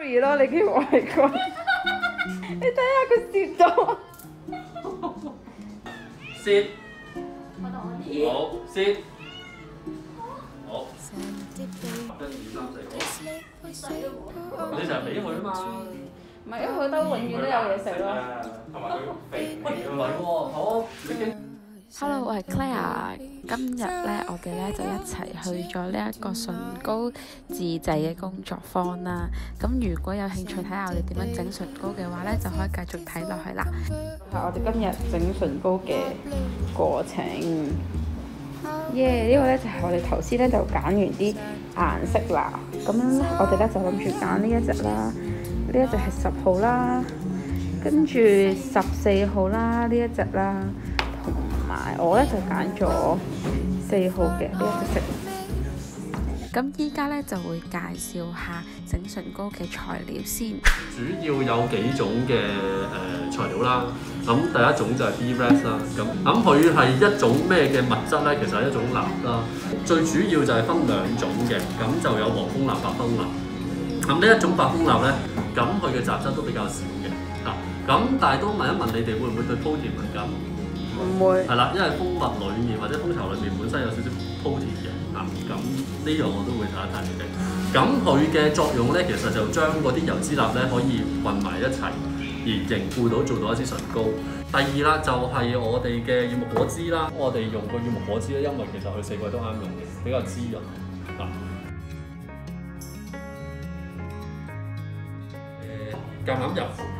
sorry 咯，你叫我係佢。你睇下佢跌到。sit，好 sit，好，一二三四，好，你就係俾佢啊嘛。唔係，因為佢都永遠都有嘢食咯。同埋佢肥喂，唔係喎，好，你經 Hello，我係 Claire。今日咧，我哋咧就一齊去咗呢一個唇膏自制嘅工作坊啦。咁如果有興趣睇下我哋點樣整唇膏嘅話咧，就可以繼續睇落去啦。係我哋今日整唇膏嘅過程。耶！呢個咧就係我哋頭先咧就揀完啲顏色啦。咁我哋咧就諗住揀呢一隻啦，呢一隻係十號啦，跟住十四號啦，呢一隻啦，同埋我咧就揀咗四號嘅呢一隻色。咁依家咧就會介紹下整唇膏嘅材料先。主要有幾種嘅誒、呃材料啦。咁第一種就係 Bres 啦。咁咁佢係一種咩嘅物質咧？其實係一種蠟啦。最主要就係分兩種嘅，咁就有黃蜂蠟、白蜂蠟。咁呢一種白蜂蠟咧，咁佢嘅雜質都比較少嘅。嚇、咁但係都問一問你哋會唔會對鋪田敏感？唔會係啦，因為蜂蜜裡面或者蜂巢裡面本身有少少鋪田嘅，啊咁呢樣我都會睇一睇你哋。咁佢嘅作用咧，其實就將嗰啲油脂粒咧可以混埋一齊，而凝固到做到一支唇膏。第二啦，就係、我哋嘅乳木果汁啦，我哋用個乳木果汁咧，因為其實佢四季都啱用嘅，比較滋潤啊。橄欖油。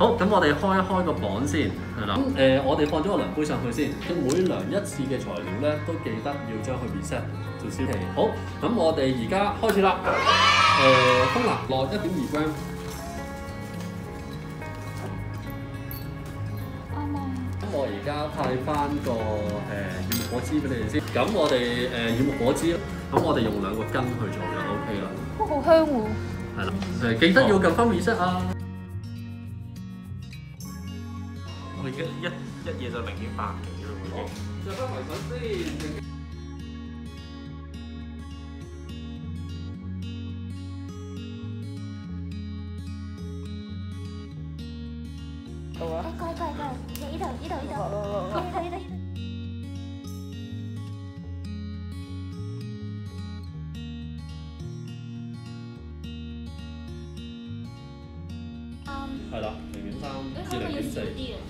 好，咁我哋開一開個磅先，係啦。咁誒、我哋放咗個量杯上去先。每量一次嘅材料咧，都記得要將佢 reset 做消期。好，咁我哋而家開始啦。誒、蜂蠟落一點二 gram。咁我而家派翻個誒、乳木果汁俾你哋先。咁我哋誒、乳木果汁，咁我哋用兩個羹去做就 OK 啦。哇，好香喎！係啦，誒記得要撳翻 reset 啊！一一嘢就零點八幾咯，已經。着翻圍裙先。到啊！過嚟過嚟過嚟，呢度呢度呢度，呢度呢度。係啦，零點三至零點四。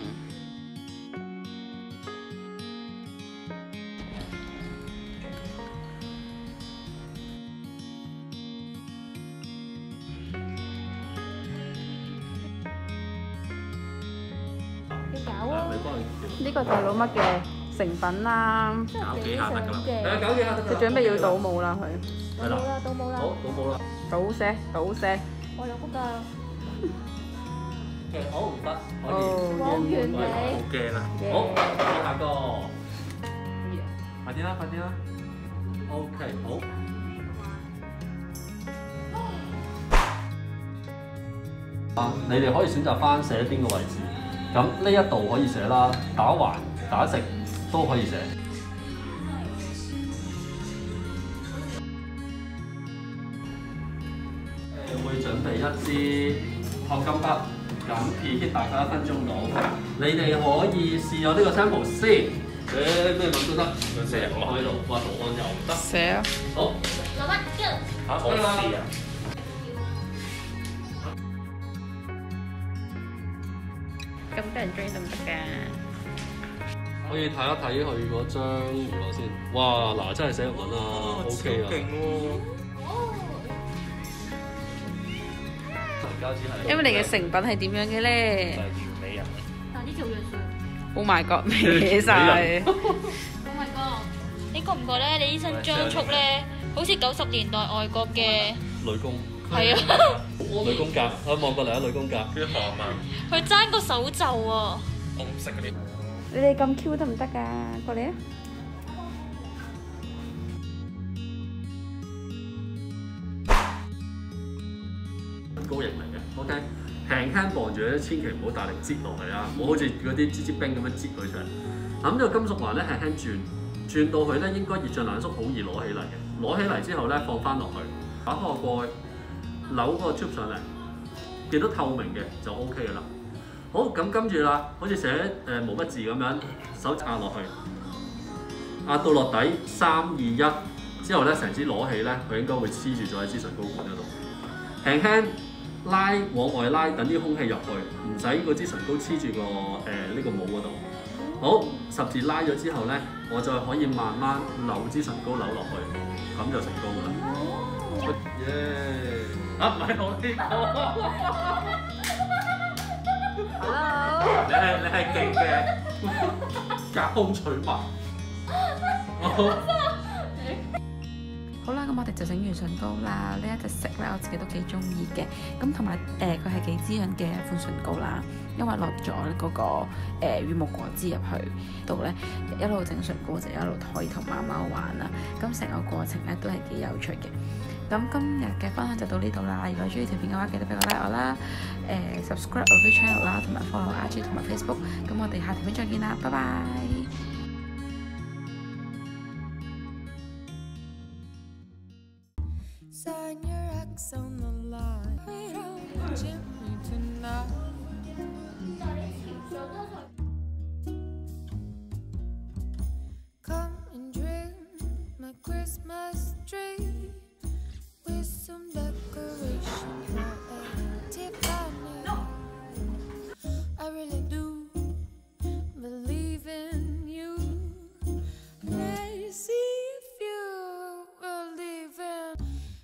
呢個就係老乜嘅成品啦，搞幾下得㗎啦。係啊，搞幾下得㗎啦佢準備要倒模啦佢，係啦，倒冇啦，好，倒冇啦。倒瀉倒瀉。我有㗎。嘅好唔得，可以。哦，望完完你好驚啊！好，睇下個。快啲啦，快啲啦。OK，好。啊，你哋可以選擇翻寫邊個位置。咁呢一度可以寫啦，打橫、打直都可以寫。誒會準備一支燙金筆，咁 PK 大家一分鐘到。你哋可以試下呢個 sample 先。誒咩文都得，想寫我喺度，哇，圖案又得。寫啊！好，攞乜？Go！嚇，我試啊！咁多人追得唔得㗎？可以睇一睇佢嗰張娛樂先。哇，嗱，真係寫日文啊，OK 啊。勁喎！膠紙係。因為你嘅成品係點樣嘅就係咧？完美人。呢條樣衰。Oh my god，歪晒。Oh my god！你覺唔覺咧？你呢身裝束咧，好似九十年代外國嘅，女工，係啊，女公格，我望過嚟啊，女工甲。啲河馬佢爭個手袖啊！紅色嗰啲。你哋咁 Q 得唔得㗎？過嚟啊！高型嚟嘅，OK，輕輕磅住咧，千祈唔好大力擠落去啊！唔好好似嗰啲支支冰咁樣擠佢出嚟。咁呢個金屬環咧輕輕轉，轉到佢咧應該熱脹冷縮，好易攞起嚟嘅。攞起嚟之後咧放翻落去，打開個蓋，扭個 tube 上嚟，見到透明嘅就 OK 噶啦。好，咁跟住啦，好似寫誒毛筆字咁樣，手壓落去，壓到落底，三二一之後咧，成支攞起咧，佢應該會黐住咗喺支唇膏管嗰度。輕輕拉往外拉，等啲空氣入去，唔使嗰支唇膏黐住個誒呢、個帽嗰度。好，十字拉咗之後咧，我再可以慢慢扭支唇膏扭落去，咁就成功噶啦。耶！唔係我呢個。Hello。你係你係勁嘅隔空取物。好啦，咁我哋就整完唇膏啦。呢一隻色咧，我自己都幾中意嘅。咁同埋誒，佢係幾滋潤嘅一款唇膏啦。因為落咗嗰、個誒、呃羽毛果汁入去度咧，一路整唇膏就一路可以同貓貓玩啦。咁成個過程咧都係幾有趣嘅。咁今日嘅分享就到呢度啦。如果中意條片嘅話，記得俾個 like 我啦。誒、subscribe 我嘅 channel 啦，同埋 follow IG 同埋 Facebook。咁我哋下條片再見啦，拜拜。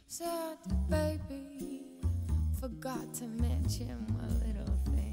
Said the baby, forgot to mention my little thing.